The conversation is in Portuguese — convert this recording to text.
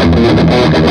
Música